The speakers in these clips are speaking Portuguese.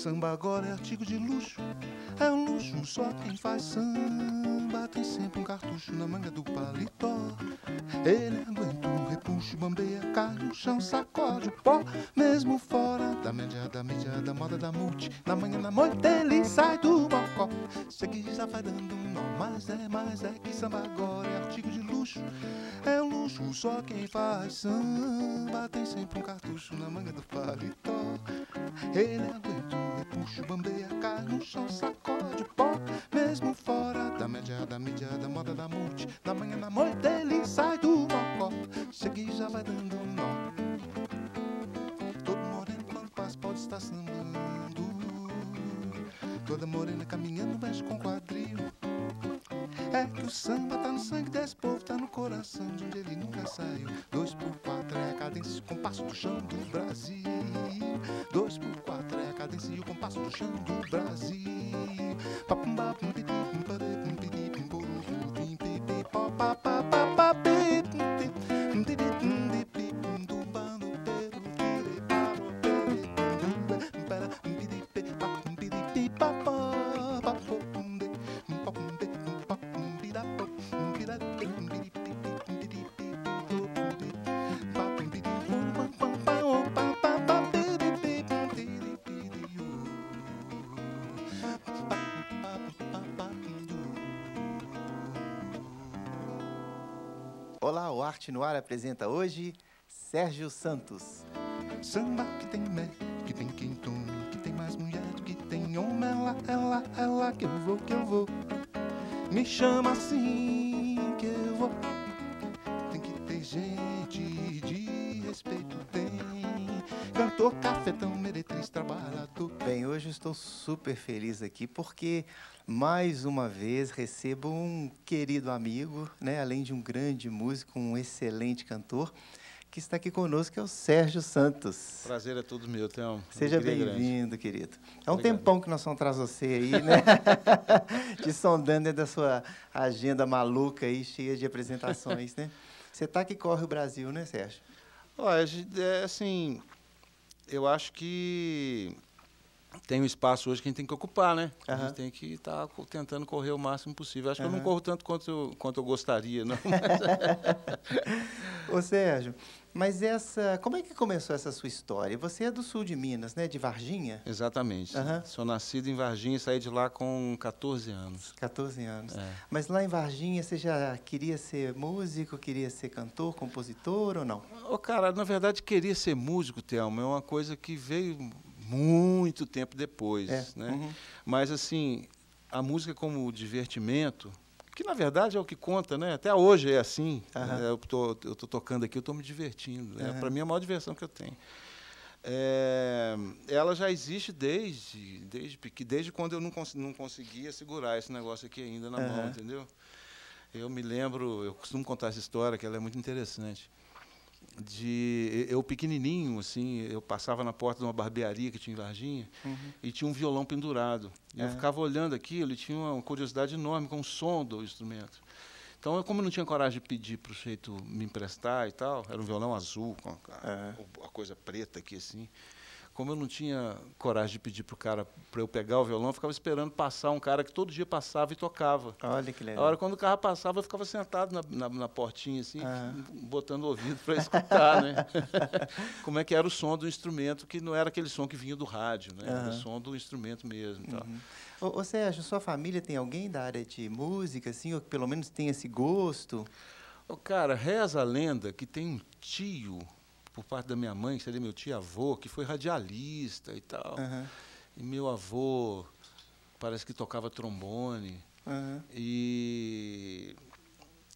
Samba agora é artigo de luxo, é um luxo só quem faz samba tem sempre um cartucho na manga do paletó. Ele aguenta um repuxo, bambeia, cai no chão, sacode o pó, mesmo fora da média, da mídia, da moda, da multi. Na manhã, na noite ele sai do bocó, segue já vai dando um nó, mas é, mas é que samba agora é artigo de luxo, é um luxo só quem faz samba tem sempre um cartucho na manga do paletó. Ele aguenta um repuxo, bambeia, cai no chão, sacode pó. Mesmo fora da média, da mídia, da moda, da multi. Da manhã, na noite, ele sai do mocó. Chega e já vai dando um nó. Todo moreno quando passa pode estar sambando. Toda morena caminhando mexe com quadril. É que o samba tá no sangue desse povo, tá no coração de onde ele nunca saiu. Dois por quatro é a cadência, o compasso do chão do Brasil. Dois por quatro o compasso do chão do Brasil. Papum, Olá, o Arte no Ar apresenta hoje Sérgio Santos. Samba que tem mé, que tem quem que tem mais mulher do que tem homem. Lá, é lá que eu vou, que eu vou. Me chama assim que eu vou. Tem que ter gente Cantor, cafetão, meretriz, trabalhador. Bem, hoje eu estou super feliz aqui porque mais uma vez recebo um querido amigo, né, além de um grande músico, um excelente cantor, que está aqui conosco, que é o Sérgio Santos. Prazer é todo meu, Théo. Seja bem-vindo, querido. É um Obrigado. tempão que nós vamos atrás de você aí, né? Te sondando dentro da sua agenda maluca aí, cheia de apresentações, né? Você tá que corre o Brasil, né, Sérgio? Olha, é assim, eu acho que tem um espaço hoje que a gente tem que ocupar, né? A Aham. gente tem que estar tentando correr o máximo possível. Acho que eu não corro tanto quanto eu, quanto eu gostaria, não. Ô, Sérgio, mas essa. Como é que começou essa sua história? Você é do sul de Minas, né? De Varginha? Exatamente. Aham. Sou nascido em Varginha e saí de lá com 14 anos. 14 anos. É. Mas lá em Varginha você já queria ser músico, queria ser cantor, compositor ou não? Ô, cara, na verdade, queria ser músico, Thelma, é uma coisa que veio muito tempo depois, É, né? uhum. Mas, assim, a música como divertimento, que na verdade é o que conta, né? Até hoje é assim. Aham. né? Eu tô, eu tô tocando aqui, eu tô me divertindo. Né? Aham. Para mim é a maior diversão que eu tenho. É, ela já existe desde, desde, desde quando eu não, cons- não conseguia segurar esse negócio aqui ainda na mão, entendeu? Eu me lembro, eu costumo contar essa história, que ela é muito interessante. De eu pequenininho, assim, eu passava na porta de uma barbearia que tinha em Varginha e tinha um violão pendurado. E eu ficava olhando aquilo e tinha uma curiosidade enorme com o som do instrumento. Então, eu, como eu não tinha coragem de pedir para o sujeito me emprestar e tal, era um violão azul, com a, É. a coisa preta aqui assim. Como eu não tinha coragem de pedir para o cara para eu pegar o violão, eu ficava esperando passar um cara que todo dia passava e tocava. Olha que A legal. hora quando o carro passava, eu ficava sentado na, na, na portinha, assim, Aham. botando o ouvido para escutar, né? Como é que era o som do instrumento, que não era aquele som que vinha do rádio, né? Era o som do instrumento mesmo. tal. Ô, ô, Sérgio, sua família tem alguém da área de música, assim, ou que pelo menos tem esse gosto? Ô, cara, reza a lenda que tem um tio, por parte da minha mãe, que seria meu tio-avô, que foi radialista e tal. Aham, E meu avô parece que tocava trombone. aham. E,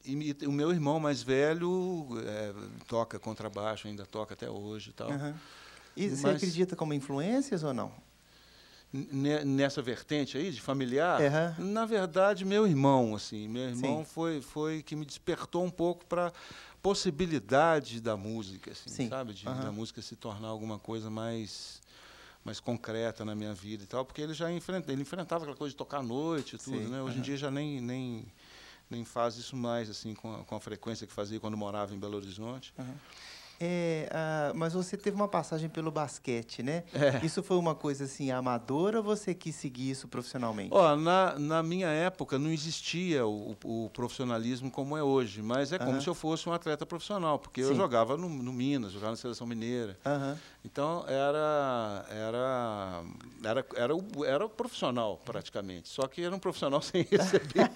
e me- o meu irmão mais velho é, toca contrabaixo, ainda toca até hoje e tal. aham. E você Mas- acredita como influências ou não? Ne- Nessa vertente aí de familiar, Aham. na verdade, meu irmão, assim, meu irmão Sim. foi foi que me despertou um pouco para possibilidade da música, assim, Sim. sabe, de, Aham. da música se tornar alguma coisa mais mais concreta na minha vida e tal, porque ele já enfrenta, ele enfrentava aquela coisa de tocar à noite e tudo, Sim, né? Hoje em aham. dia já nem nem nem faz isso mais assim com a, com a frequência que fazia quando morava em Belo Horizonte. É, ah, mas você teve uma passagem pelo basquete, né? É. Isso foi uma coisa assim amadora ou você quis seguir isso profissionalmente? Ó, na, na minha época não existia o, o profissionalismo como é hoje, mas é como Aham. se eu fosse um atleta profissional, porque eu Sim. jogava no, no Minas, jogava na Seleção Mineira. Aham. Então era era era era o, era o profissional praticamente, só que era um profissional sem receber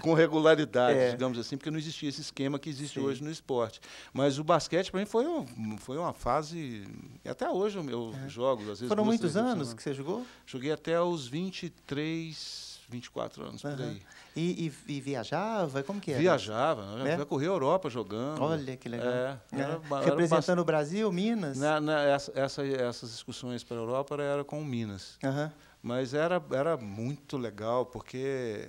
com regularidade, É. digamos assim, porque não existia esse esquema que existe Sim. hoje no esporte. Mas o basquete para mim foi um, foi uma fase até hoje eu, eu jogo às vezes É. Foram muitos por anos que você jogou? Joguei até os 23, 24 anos por Aham. aí. E, e- e viajava? Como que era? Viajava, É? já corri a Europa jogando. Olha que legal. É, É. era era Representando o Brasil, Minas? Na, na- essa, essa- essas excursões para a Europa era, com Minas. Aham. Mas era, era muito legal, porque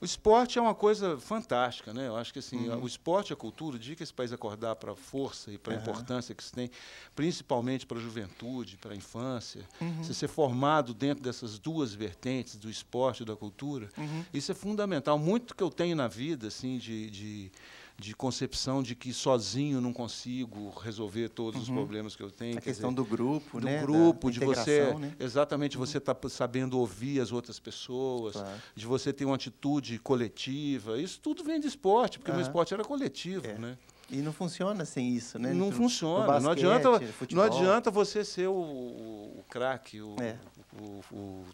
o esporte é uma coisa fantástica, né? Eu acho que assim, Uhum. o esporte e a cultura, o dia que esse país acordar para a força e para a Aham. importância que isso tem, principalmente para a juventude, para a infância, Uhum. se ser formado dentro dessas duas vertentes, do esporte e da cultura, Uhum. isso é fundamental. Muito que eu tenho na vida, assim, de, de, de concepção de que sozinho não consigo resolver todos os problemas que eu tenho. Uhum. A questão dizer, do grupo, do né? Da grupo, de você né? exatamente você tá sabendo ouvir as outras pessoas, Claro. de você ter uma atitude coletiva. Isso tudo vem do esporte, porque o Aham. meu esporte era coletivo, É. né? E não funciona sem isso, né? Não No- no funciona. não basquete, adianta, futebol. não adianta você ser o, o, craque, o, É. o, o-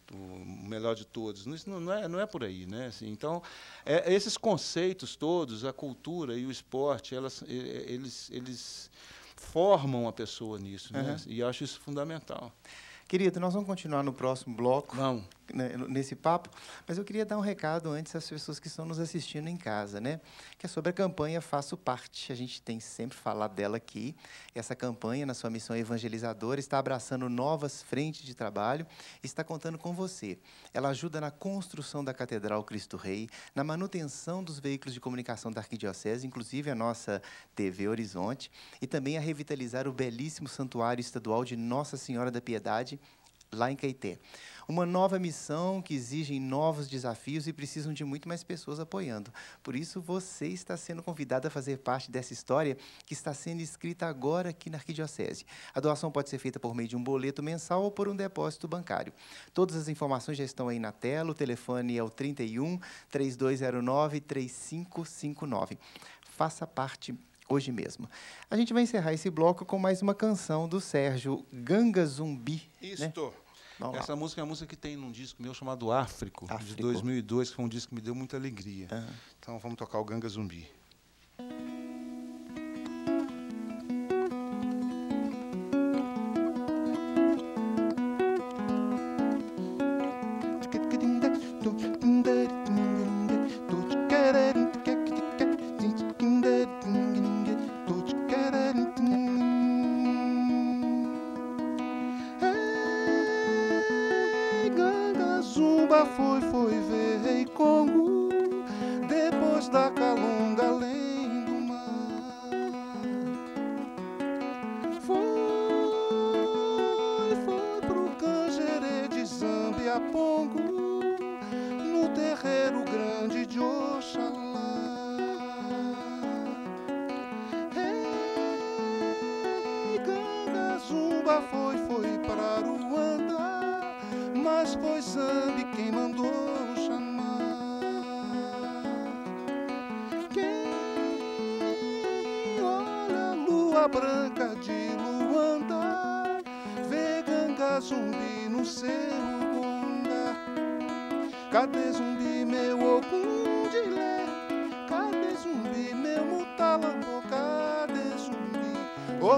melhor de todos. Isso não, não é, não é por aí, né? Assim, então, é, esses conceitos todos, a cultura e o esporte, elas, eles, eles formam a pessoa nisso, né? Aham. E acho isso fundamental. Querido, nós vamos continuar no próximo bloco. Vamos. Né, nesse papo, mas eu queria dar um recado antes às pessoas que estão nos assistindo em casa, né? Que é sobre a campanha Faço Parte. A gente tem sempre falado dela aqui. Essa campanha, na sua missão evangelizadora, está abraçando novas frentes de trabalho e está contando com você. Ela ajuda na construção da Catedral Cristo Rei, na manutenção dos veículos de comunicação da Arquidiocese, inclusive a nossa TV Horizonte, e também a revitalizar o belíssimo santuário estadual de Nossa Senhora da Piedade, lá em Caeté. Uma nova missão que exige novos desafios e precisam de muito mais pessoas apoiando. Por isso, você está sendo convidado a fazer parte dessa história que está sendo escrita agora aqui na Arquidiocese. A doação pode ser feita por meio de um boleto mensal ou por um depósito bancário. Todas as informações já estão aí na tela, o telefone é o 31 3209 3559. Faça parte hoje mesmo. A gente vai encerrar esse bloco com mais uma canção do Sérgio Ganga Zumbi. né? Essa música é a música que tem num disco meu chamado Áfrico, de Áfrico. 2002, que foi um disco que me deu muita alegria. Ah. Então vamos tocar o Ganga Zumbi. Foi, foi ver Rei Congo depois da calunga além do mar. Foi, foi pro Canjerê de Zambia Pongo no terreiro grande de Oxalá. Foi, foi para Ruanda, mas foi Zambi quem mandou chamar. Quem olha a lua branca de Luanda, vê Ganga Zumbi no seu Gonga. Cadê zumbi, meu Ogundilé? Cadê zumbi, meu Mutalambô? Cadê zumbi? Ô